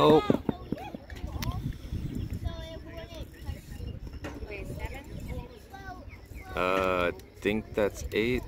Nope. Uh, I think that's eight.